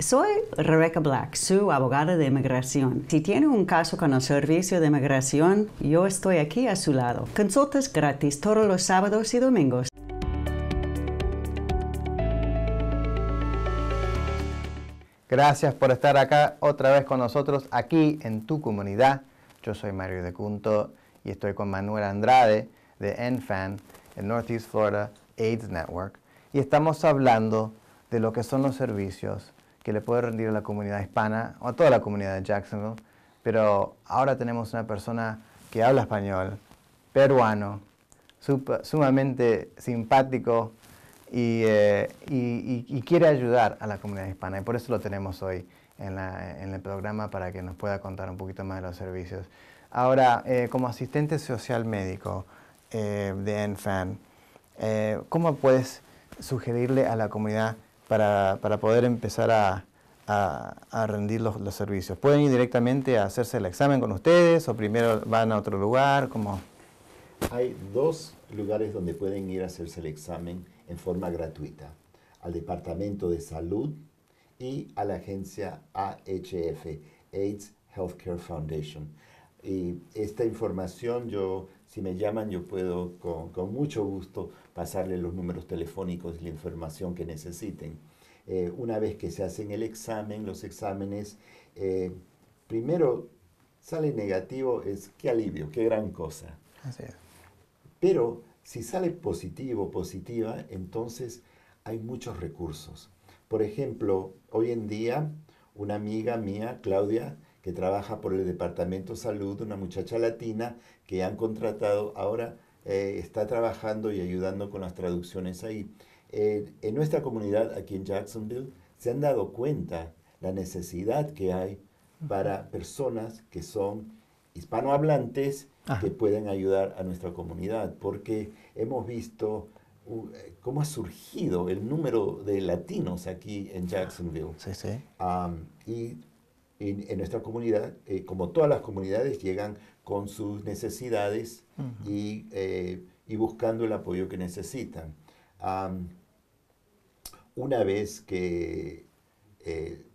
Soy Rebecca Black, su abogada de inmigración. Si tiene un caso con el servicio de inmigración, yo estoy aquí a su lado. Consultas gratis todos los sábados y domingos. Gracias por estar acá otra vez con nosotros aquí en tu comunidad. Yo soy Mario de Cunto y estoy con Manuel Andrade de NFAN, el Northeast Florida AIDS Network, y estamos hablando de lo que son los servicios que le puede rendir a la comunidad hispana o a toda la comunidad de Jacksonville, pero ahora tenemos una persona que habla español, peruano, sumamente simpático eh, y, quiere ayudar a la comunidad hispana y por eso lo tenemos hoy en, el programa para que nos pueda contar un poquito más de los servicios. Ahora, eh, como asistente social médico eh, de ENFAN, ¿cómo puedes sugerirle a la comunidad para, para poder empezar a, a, rendir los, los, servicios? ¿Pueden ir directamente a hacerse el examen con ustedes o primero van a otro lugar? como Hay dos lugares donde pueden ir a hacerse el examen en forma gratuita. Al Departamento de Salud y a la agencia AHF, AIDS Healthcare Foundation. Y esta información yo, si me llaman, yo puedo con, con mucho gusto pasarles los números telefónicos y la información que necesiten. Eh, una vez que se hacen el examen, los exámenes, eh, primero sale negativo, es qué alivio, qué gran cosa. Pero si sale positivo, positiva, entonces hay muchos recursos. Por ejemplo, hoy en día, una amiga mía, Claudia, que trabaja por el Departamento de Salud, una muchacha latina que han contratado, ahora eh, está trabajando y ayudando con las traducciones ahí. Eh, en nuestra comunidad aquí en Jacksonville se han dado cuenta la necesidad que hay para personas que son hispanohablantes que pueden ayudar a nuestra comunidad, porque hemos visto eh, cómo ha surgido el número de latinos aquí en Jacksonville. Sí, sí. y en, nuestra comunidad, como todas las comunidades, llegan con sus necesidades y, eh, y, buscando el apoyo que necesitan. una vez que eh,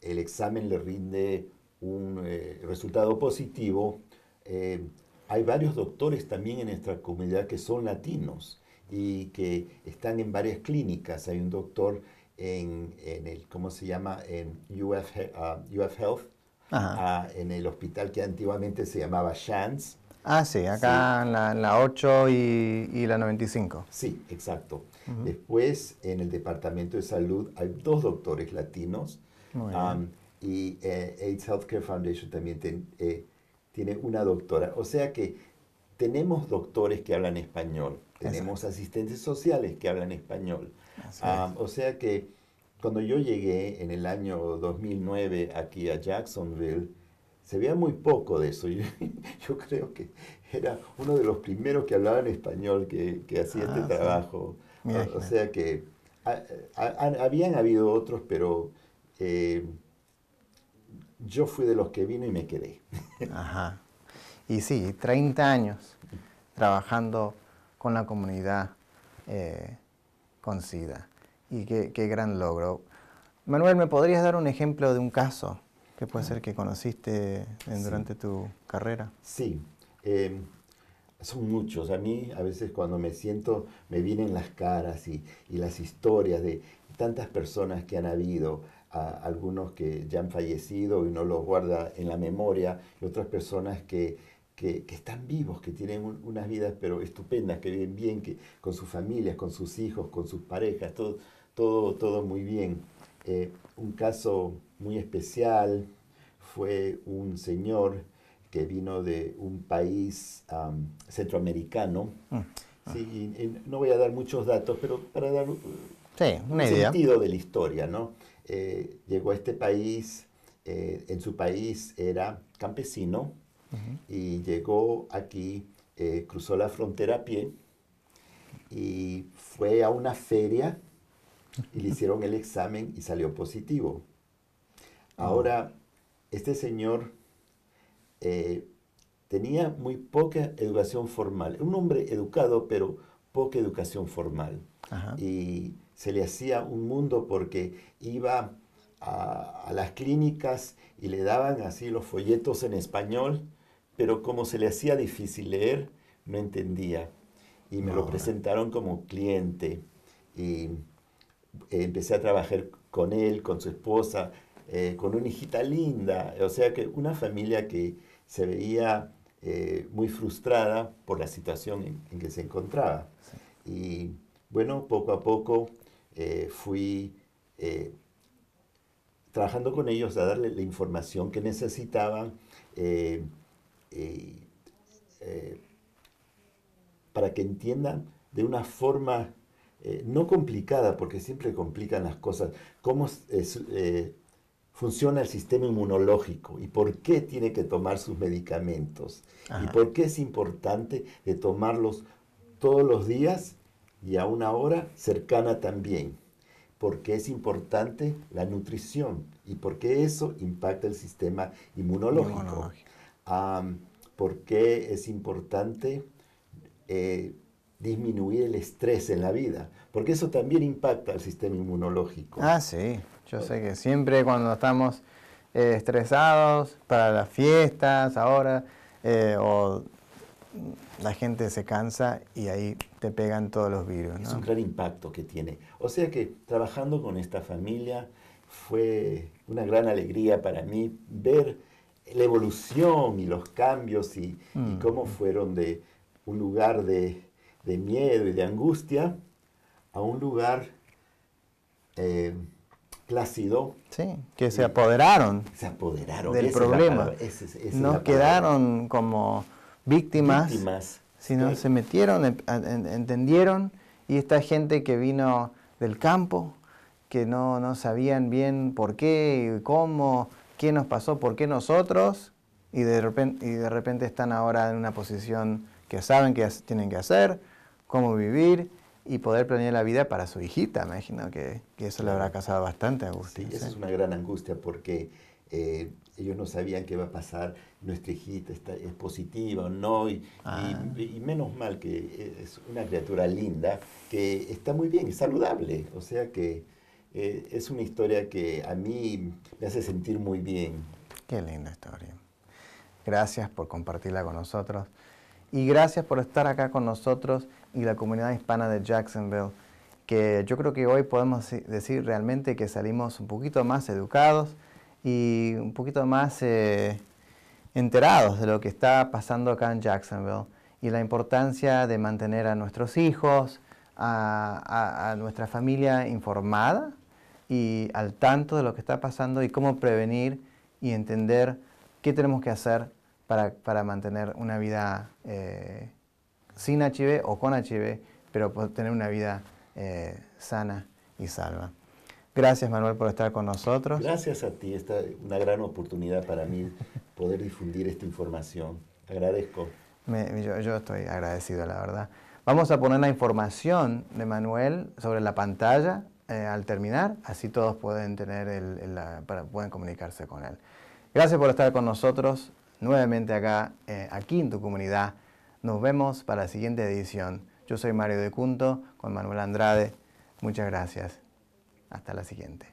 el examen le rinde un eh, resultado positivo, hay varios doctores también en nuestra comunidad que son latinos y que están en varias clínicas. Hay un doctor en, en el, ¿cómo se llama? En UF, UF Health, en el hospital que antiguamente se llamaba Shans. Ah, sí, acá En, la, 8 y, la 95. Sí, exacto. Después, en el Departamento de Salud hay dos doctores latinos. y eh, AIDS Healthcare Foundation también eh, tiene una doctora. O sea que tenemos doctores que hablan español, tenemos asistentes sociales que hablan español. o sea que cuando yo llegué en el año 2009 aquí a Jacksonville, se veía muy poco de eso. Yo, creo que era uno de los primeros que hablaban español que, hacía este ah, trabajo. O, sea que habían habido otros, pero eh, yo fui de los que vino y me quedé. Ajá. Y sí, 30 años trabajando con la comunidad eh, con SIDA y qué, gran logro. Manuel, ¿me podrías dar un ejemplo de un caso que puede ser que conociste durante tu carrera? Sí, em, son muchos. A mí a veces cuando me siento me vienen las caras y, las historias de tantas personas que han habido, algunos que ya han fallecido y no los guarda en la memoria, y otras personas que, que, están vivos, que tienen unas vidas pero estupendas, que viven bien, que, con sus familias, con sus hijos, con sus parejas, todo todo, todo muy bien. Eh, un caso muy especial fue un señor que vino de un país centroamericano. Mm. no voy a dar muchos datos, pero para dar un sentido de la historia, ¿no? Eh, llegó a este país, eh, en su país era campesino, y llegó aquí, cruzó la frontera a pie, y fue a una feria y le hicieron el examen y salió positivo. Ahora, este señor eh, tenía muy poca educación formal. Un hombre educado, pero poca educación formal. Y se le hacía un mundo porque iba a, a las clínicas y le daban así los folletos en español, pero como se le hacía difícil leer, no entendía. Y me lo presentaron como cliente y empecé a trabajar con él, con su esposa, eh, con una hijita linda, o sea que una familia que se veía eh, muy frustrada por la situación en, que se encontraba. Y bueno, poco a poco eh, fui trabajando con ellos a darle la información que necesitaban para que entiendan de una forma no complicada, porque siempre complican las cosas, cómo funciona el sistema inmunológico y por qué tiene que tomar sus medicamentos y por qué es importante de tomarlos todos los días y a una hora cercana también. Porque es importante la nutrición y porque eso impacta el sistema inmunológico. ¿Por qué es importante eh, disminuir el estrés en la vida? Porque eso también impacta el sistema inmunológico. Ah, sí. Yo sé que siempre cuando estamos eh, estresados para las fiestas ahora, eh, o la gente se cansa y ahí te pegan todos los virus. Es un gran impacto que tiene. O sea que trabajando con esta familia fue una gran alegría para mí ver la evolución y los cambios y, mm. cómo fueron de un lugar de, miedo y de angustia a un lugar eh, plácido. Sí, que se apoderaron. Se apoderaron del problema. no quedaron como víctimas, sino se metieron, entendieron, y esta gente que vino del campo, que no, no sabían bien por qué, cómo, qué nos pasó, por qué nosotros, y de repente, y de repente están ahora en una posición que saben que tienen que hacer, cómo vivir, y poder planear la vida para su hijita. Me imagino que, eso le habrá causado bastante angustia. Sí, esa es una gran angustia porque eh, ellos no sabían qué va a pasar, nuestra hijita está, es positiva o no, ah. y, menos mal que es una criatura linda, que está muy bien y saludable. O sea que eh, es una historia que a mí me hace sentir muy bien. Qué linda historia. Gracias por compartirla con nosotros. Y gracias por estar acá con nosotros y la comunidad hispana de Jacksonville, que yo creo que hoy podemos decir realmente que salimos un poquito más educados y un poquito más eh, enterados de lo que está pasando acá en Jacksonville y la importancia de mantener a nuestros hijos, a, a nuestra familia informada y al tanto de lo que está pasando y cómo prevenir y entender qué tenemos que hacer para, mantener una vida eh, sin HIV o con HIV, pero tener una vida eh, sana y salva. Gracias Manuel por estar con nosotros. Gracias a ti, esta es una gran oportunidad para mí poder difundir esta información. Agradezco. yo, estoy agradecido, la verdad. Vamos a poner la información de Manuel sobre la pantalla eh, al terminar, así todos pueden, tener el, pueden comunicarse con él. Gracias por estar con nosotros nuevamente acá, eh, aquí en tu comunidad. Nos vemos para la siguiente edición. Yo soy Mario de Cunto con Manuel Andrade. Muchas gracias. Hasta la siguiente.